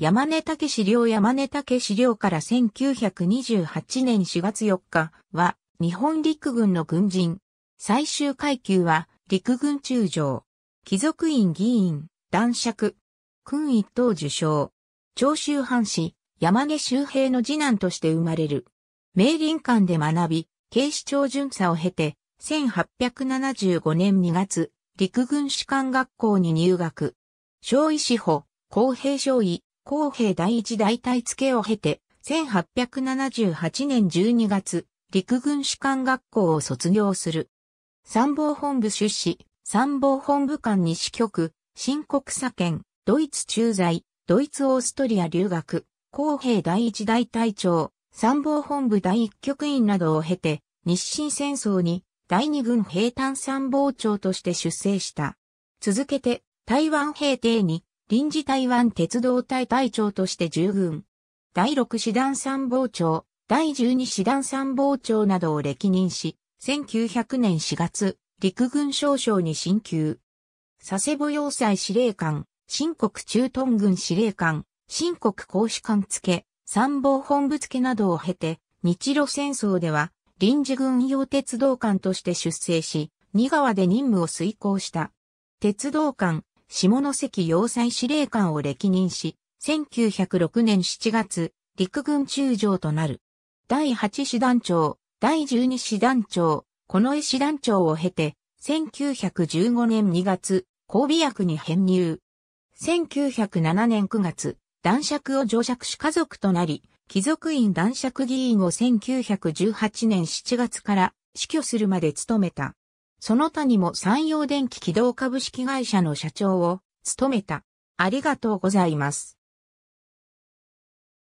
山根武史領山根武史領から1928年4月4日は日本陸軍の軍人。最終階級は陸軍中将。貴族院議員、男爵。勲一等受賞。長州藩士、山根周平の次男として生まれる。明林館で学び、警視庁巡査を経て、1875年2月、陸軍士官学校に入学。少尉司法、公平少尉、公平第一大隊付けを経て、1878年12月、陸軍士官学校を卒業する。参謀本部出資、参謀本部官西局、新国左県、ドイツ駐在、ドイツオーストリア留学、公平第一大隊長、参謀本部第一局員などを経て、日清戦争に第二軍兵隊参謀長として出征した。続けて、台湾兵艇に臨時台湾鉄道隊隊長として従軍。第六師団参謀長、第十二師団参謀長などを歴任し、1900年4月、陸軍少将に進級。佐世保要塞司令官、新国駐屯軍司令官、新国公使官付、参謀本部付などを経て、日露戦争では臨時軍用鉄道官として出征し、二川で任務を遂行した。鉄道官、下関要塞司令官を歴任し、1906年7月、陸軍中将となる。第8師団長、第12師団長、近衛師団長を経て、1915年2月、交尾役に編入。1907年9月、男爵を上爵し家族となり、貴族院男爵議員を1918年7月から死去するまで務めた。その他にも山陽電気軌道株式会社の社長を務めた。ありがとうございます。